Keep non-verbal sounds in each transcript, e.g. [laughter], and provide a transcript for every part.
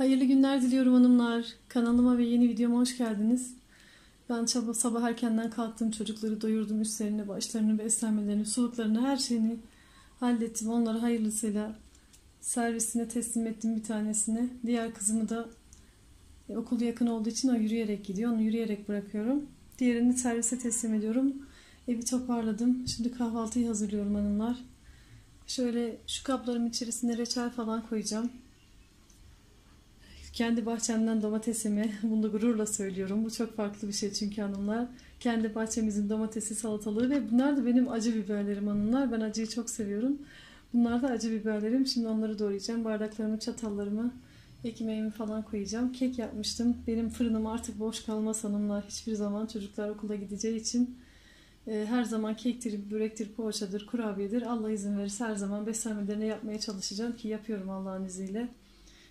Hayırlı günler diliyorum hanımlar. Kanalıma ve yeni videoma hoş geldiniz. Ben sabah, sabah erkenden kalktım. Çocukları doyurdum. Üstlerini, başlarını, beslenmelerini, suluklarını, her şeyini hallettim. Onları hayırlısıyla servisine teslim ettim bir tanesini. Diğer kızımı da e, okul yakın olduğu için o yürüyerek gidiyor. Onu yürüyerek bırakıyorum. Diğerini servise teslim ediyorum. Evi toparladım. Şimdi kahvaltıyı hazırlıyorum hanımlar. Şöyle şu kaplarım içerisine reçel falan koyacağım. Kendi bahçemden domatesimi, [laughs] bunu gururla söylüyorum. Bu çok farklı bir şey çünkü hanımlar. Kendi bahçemizin domatesi, salatalığı ve bunlar da benim acı biberlerim hanımlar. Ben acıyı çok seviyorum. Bunlar da acı biberlerim. Şimdi onları doğrayacağım. Bardaklarımı, çatallarımı, ekmeğimi falan koyacağım. Kek yapmıştım. Benim fırınım artık boş kalmaz hanımlar. Hiçbir zaman çocuklar okula gideceği için e, her zaman kektir, börektir, poğaçadır, kurabiyedir. Allah izin verirse her zaman beslenmelerini yapmaya çalışacağım ki yapıyorum Allah'ın izniyle.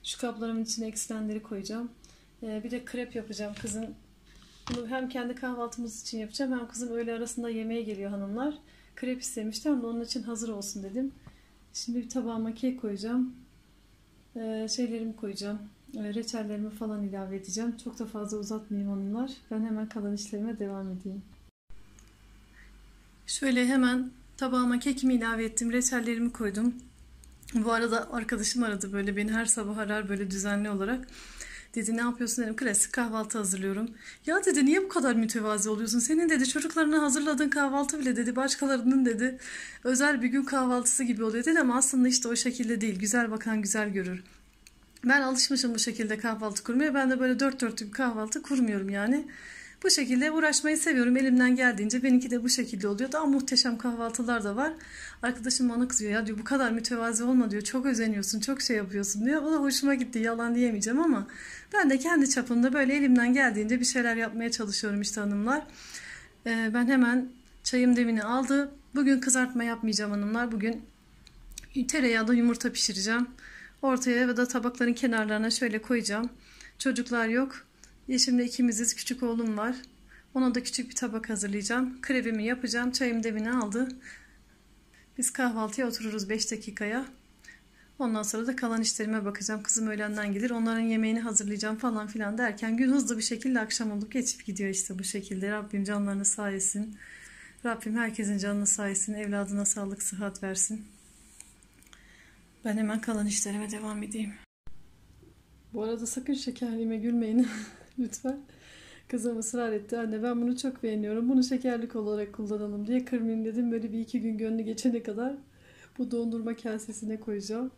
Şu kaplarımın içine eksilenleri koyacağım. E, bir de krep yapacağım kızın. Bunu hem kendi kahvaltımız için yapacağım hem kızım öğle arasında yemeğe geliyor hanımlar. Krep istemişti ama onun için hazır olsun dedim. Şimdi bir tabağıma kek koyacağım. E, şeylerimi koyacağım. E, reçellerimi falan ilave edeceğim. Çok da fazla uzatmayayım hanımlar. Ben hemen kalan işlerime devam edeyim. Şöyle hemen tabağıma kekimi ilave ettim. Reçellerimi koydum. Bu arada arkadaşım aradı böyle beni her sabah arar böyle düzenli olarak. Dedi ne yapıyorsun dedim klasik kahvaltı hazırlıyorum. Ya dedi niye bu kadar mütevazi oluyorsun? Senin dedi çocuklarına hazırladığın kahvaltı bile dedi başkalarının dedi özel bir gün kahvaltısı gibi oluyor dedi ama aslında işte o şekilde değil. Güzel bakan güzel görür. Ben alışmışım bu şekilde kahvaltı kurmaya. Ben de böyle dört dörtlük kahvaltı kurmuyorum yani. Bu şekilde uğraşmayı seviyorum. Elimden geldiğince benimki de bu şekilde oluyor. Daha muhteşem kahvaltılar da var. Arkadaşım bana kızıyor ya diyor bu kadar mütevazi olma diyor. Çok özeniyorsun, çok şey yapıyorsun diyor. O da hoşuma gitti. Yalan diyemeyeceğim ama ben de kendi çapımda böyle elimden geldiğince bir şeyler yapmaya çalışıyorum işte hanımlar. Ee, ben hemen çayım demini aldı. Bugün kızartma yapmayacağım hanımlar. Bugün tereyağda yumurta pişireceğim. Ortaya ve da tabakların kenarlarına şöyle koyacağım. Çocuklar yok. Yeşim'de ikimiziz. Küçük oğlum var. Ona da küçük bir tabak hazırlayacağım. Krevimi yapacağım. Çayım demini aldı. Biz kahvaltıya otururuz 5 dakikaya. Ondan sonra da kalan işlerime bakacağım. Kızım öğlenden gelir. Onların yemeğini hazırlayacağım falan filan derken gün hızlı bir şekilde akşam olup geçip gidiyor işte bu şekilde. Rabbim canlarını sağ etsin. Rabbim herkesin canını sağ etsin. Evladına sağlık, sıhhat versin. Ben hemen kalan işlerime devam edeyim. Bu arada sakın şekerliğime gülmeyin. [laughs] Lütfen. Kızım ısrar etti. Anne ben bunu çok beğeniyorum. Bunu şekerlik olarak kullanalım diye kırmayayım dedim. Böyle bir iki gün gönlü geçene kadar bu dondurma kasesine koyacağım.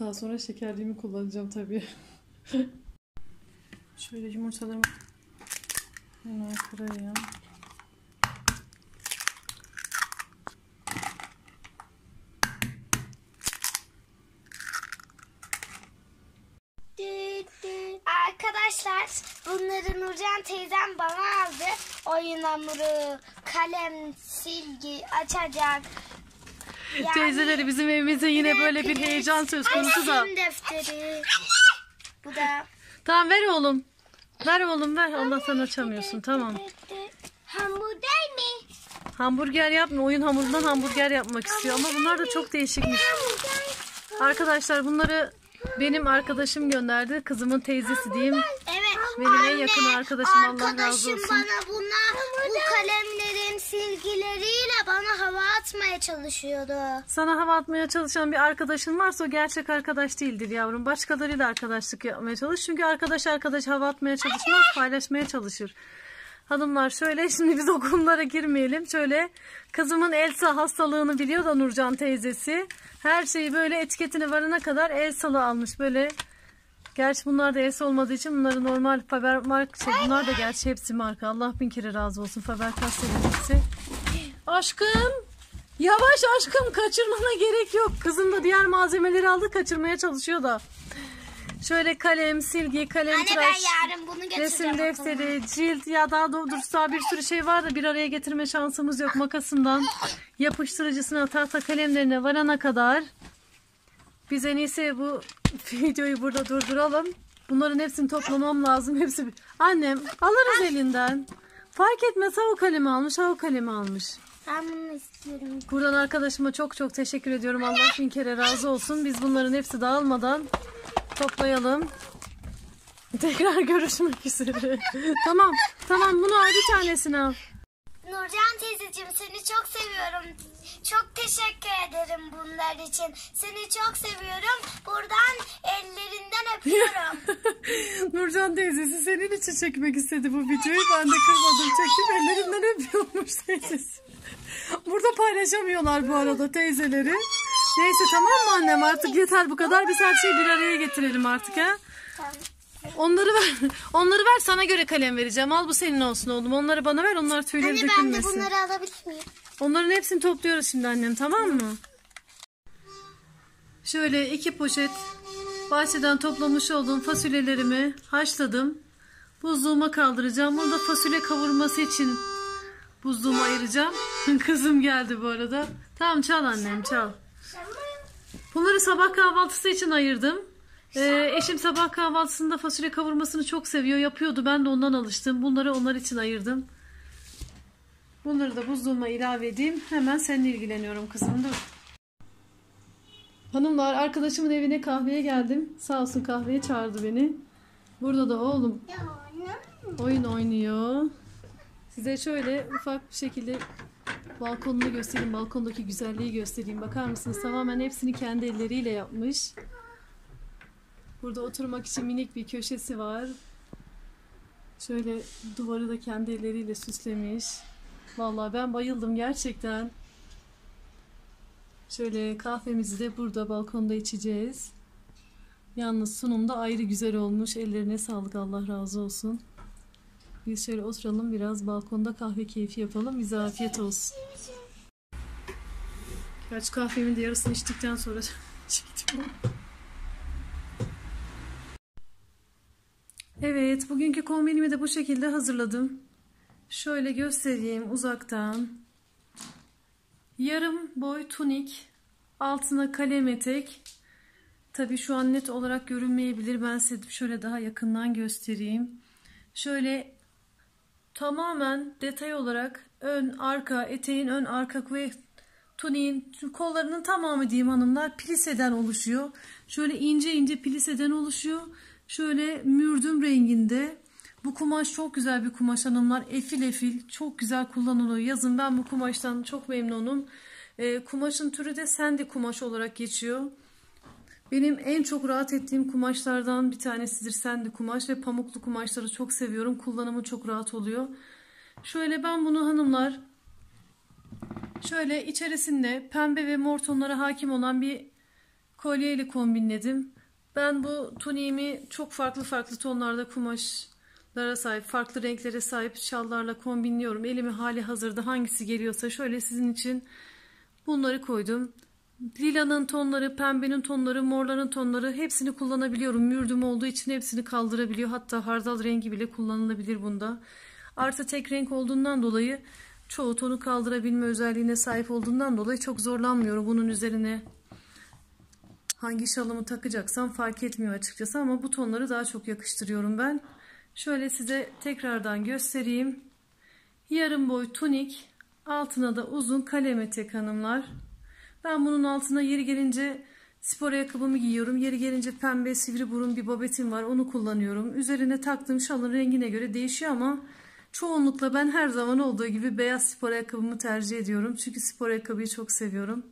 Daha sonra şekerliğimi kullanacağım tabii. Şöyle yumurtalarımı hemen kırayım. Arkadaşlar bunları Nurcan teyzem bana aldı. Oyun hamuru, kalem, silgi, açacak. Yani Teyzeleri bizim evimize yine böyle bir heyecan söz konusu da. defteri. Bu da Tamam ver oğlum. Ver oğlum ver. Allah sen açamıyorsun tamam. hamur değil mi? Hamburger yapma. Oyun hamurundan hamburger yapmak istiyor. Ama bunlar da çok değişikmiş. Arkadaşlar bunları benim arkadaşım gönderdi. Kızımın teyzesi diyeyim. Benim en yakın arkadaşım, Allah razı Arkadaşım olsun. bana bunlar bu kalemlerin silgileriyle bana hava atmaya çalışıyordu. Sana hava atmaya çalışan bir arkadaşın varsa o gerçek arkadaş değildir yavrum. Başkalarıyla arkadaşlık yapmaya çalış. Çünkü arkadaş arkadaş hava atmaya çalışmaz, paylaşmaya çalışır. Hanımlar şöyle şimdi biz [laughs] o konulara girmeyelim. Şöyle kızımın Elsa hastalığını biliyor da Nurcan teyzesi. Her şeyi böyle etiketine varana kadar Elsa'lı almış. Böyle Gerçi bunlar da Elsa olmadığı için bunları normal Faber marka şey, bunlar da gerçi hepsi marka. Allah bin kere razı olsun Faber Castell'in hepsi. Aşkım Yavaş aşkım kaçırmana gerek yok. Kızım da diğer malzemeleri aldı kaçırmaya çalışıyor da. Şöyle kalem, silgi, kalem Anne tıraş, yarın bunu götüreceğim. resim defteri, cilt ya daha doğrusu daha bir sürü şey var da bir araya getirme şansımız yok. Makasından yapıştırıcısına, tahta kalemlerine varana kadar biz en iyisi bu videoyu burada durduralım. Bunların hepsini toplamam lazım. Hepsi Annem alırız elinden. Fark etmez ha o kalemi almış ha o kalemi almış. Ben bunu istiyorum. Buradan arkadaşıma çok çok teşekkür ediyorum. Allah bin kere razı olsun. Biz bunların hepsi dağılmadan toplayalım. Tekrar görüşmek üzere. [laughs] tamam. Tamam bunu bir tanesini al. Nurcan teyzeciğim seni çok seviyorum. Çok teşekkür ederim bunlar için. Seni çok seviyorum. Buradan ellerinden öpüyorum. [laughs] Nurcan teyzesi senin için çekmek istedi bu videoyu. Ben de kırmadım. Çektim ellerinden öpüyormuş teyzesi. Burada paylaşamıyorlar bu arada teyzeleri. Neyse tamam mı annem artık yeter bu kadar. Biz her şeyi bir araya getirelim artık ha. Tamam. Onları ver. [laughs] Onları ver sana göre kalem vereceğim. Al bu senin olsun oğlum. Onları bana ver. Onlar tüyleri Anne ben de dökülmesin. bunları alabilir miyim? Onların hepsini topluyoruz şimdi annem tamam mı? Şöyle iki poşet bahçeden toplamış olduğum fasulyelerimi haşladım. Buzluğuma kaldıracağım. Bunu da fasulye kavurması için buzluğuma ayıracağım. [laughs] Kızım geldi bu arada. Tamam çal annem çal. Bunları sabah kahvaltısı için ayırdım. Ee, eşim sabah kahvaltısında fasulye kavurmasını çok seviyor. Yapıyordu. Ben de ondan alıştım. Bunları onlar için ayırdım. Bunları da buzluğuma ilave edeyim. Hemen seninle ilgileniyorum kızım. Dur. Hanımlar arkadaşımın evine kahveye geldim. Sağ olsun kahveye çağırdı beni. Burada da oğlum oyun oynuyor. Size şöyle ufak bir şekilde balkonunu göstereyim. Balkondaki güzelliği göstereyim. Bakar mısınız? Tamamen hepsini kendi elleriyle yapmış. Burada oturmak için minik bir köşesi var. Şöyle duvarı da kendi elleriyle süslemiş. Vallahi ben bayıldım gerçekten. Şöyle kahvemizi de burada balkonda içeceğiz. Yalnız sunum da ayrı güzel olmuş. Ellerine sağlık Allah razı olsun. Biz şöyle oturalım biraz balkonda kahve keyfi yapalım. Bize afiyet olsun. Gerçi kahvemin de yarısını içtikten sonra [laughs] çektim. Evet, bugünkü kombinimi de bu şekilde hazırladım. Şöyle göstereyim uzaktan. Yarım boy tunik, altına kalem etek. Tabii şu an net olarak görünmeyebilir. Ben size şöyle daha yakından göstereyim. Şöyle tamamen detay olarak ön, arka, eteğin ön, arka ve tuniğin kollarının tamamı diyeyim hanımlar pliseden oluşuyor. Şöyle ince ince pliseden oluşuyor. Şöyle mürdüm renginde. Bu kumaş çok güzel bir kumaş hanımlar. Efil efil çok güzel kullanılıyor. Yazın ben bu kumaştan çok memnunum. E, kumaşın türü de sendi kumaş olarak geçiyor. Benim en çok rahat ettiğim kumaşlardan bir tanesidir sendi kumaş ve pamuklu kumaşları çok seviyorum. Kullanımı çok rahat oluyor. Şöyle ben bunu hanımlar şöyle içerisinde pembe ve mor tonlara hakim olan bir kolye ile kombinledim. Ben bu tuniğimi çok farklı farklı tonlarda kumaşlara sahip, farklı renklere sahip şallarla kombinliyorum. Elimi hali hazırda hangisi geliyorsa şöyle sizin için bunları koydum. Lilanın tonları, pembenin tonları, morların tonları hepsini kullanabiliyorum. Mürdüm olduğu için hepsini kaldırabiliyor. Hatta hardal rengi bile kullanılabilir bunda. Artı tek renk olduğundan dolayı çoğu tonu kaldırabilme özelliğine sahip olduğundan dolayı çok zorlanmıyorum bunun üzerine hangi şalımı takacaksam fark etmiyor açıkçası ama bu tonları daha çok yakıştırıyorum ben. Şöyle size tekrardan göstereyim. Yarım boy tunik, altına da uzun kalem etek hanımlar. Ben bunun altına yeri gelince spor ayakkabımı giyiyorum. Yeri gelince pembe sivri burun bir babetim var. Onu kullanıyorum. Üzerine taktığım şalın rengine göre değişiyor ama çoğunlukla ben her zaman olduğu gibi beyaz spor ayakkabımı tercih ediyorum. Çünkü spor ayakkabıyı çok seviyorum.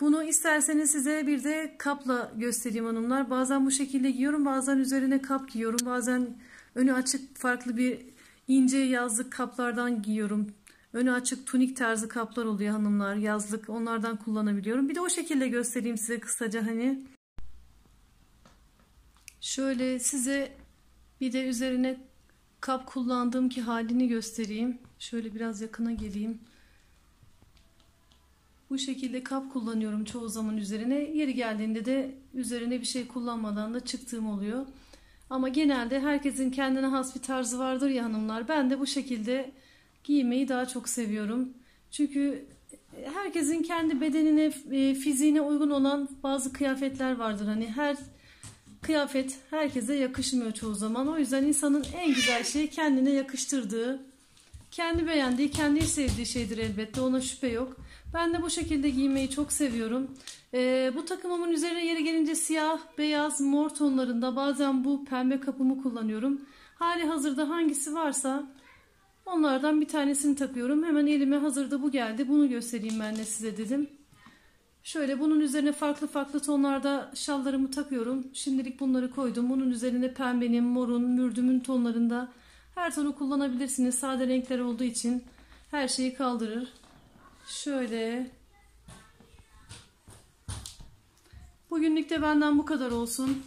Bunu isterseniz size bir de kapla göstereyim hanımlar. Bazen bu şekilde giyiyorum. Bazen üzerine kap giyiyorum. Bazen önü açık farklı bir ince yazlık kaplardan giyiyorum. Önü açık tunik tarzı kaplar oluyor hanımlar. Yazlık onlardan kullanabiliyorum. Bir de o şekilde göstereyim size kısaca hani. Şöyle size bir de üzerine kap kullandığım ki halini göstereyim. Şöyle biraz yakına geleyim. Bu şekilde kap kullanıyorum çoğu zaman üzerine. Yeri geldiğinde de üzerine bir şey kullanmadan da çıktığım oluyor. Ama genelde herkesin kendine has bir tarzı vardır ya hanımlar. Ben de bu şekilde giymeyi daha çok seviyorum. Çünkü herkesin kendi bedenine, e, fiziğine uygun olan bazı kıyafetler vardır. Hani her kıyafet herkese yakışmıyor çoğu zaman. O yüzden insanın en güzel şeyi kendine yakıştırdığı Kendi beğendiği, kendi sevdiği şeydir elbette. Ona şüphe yok. Ben de bu şekilde giymeyi çok seviyorum. Ee, bu takımımın üzerine yeri gelince siyah, beyaz, mor tonlarında bazen bu pembe kapımı kullanıyorum. Hali hazırda hangisi varsa onlardan bir tanesini takıyorum. Hemen elime hazırda bu geldi. Bunu göstereyim ben de size dedim. Şöyle bunun üzerine farklı farklı tonlarda şallarımı takıyorum. Şimdilik bunları koydum. Bunun üzerine pembenin, morun, mürdümün tonlarında her tonu kullanabilirsiniz. Sade renkler olduğu için her şeyi kaldırır. Şöyle. Bugünlük de benden bu kadar olsun.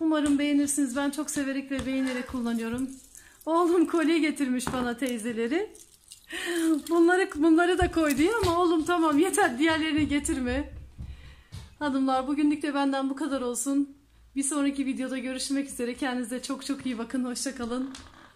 Umarım beğenirsiniz. Ben çok severek ve beğenerek kullanıyorum. Oğlum kolye getirmiş bana teyzeleri. Bunları bunları da koy diye ama oğlum tamam yeter diğerlerini getirme. Hanımlar bugünlük de benden bu kadar olsun. Bir sonraki videoda görüşmek üzere. Kendinize çok çok iyi bakın. Hoşça kalın.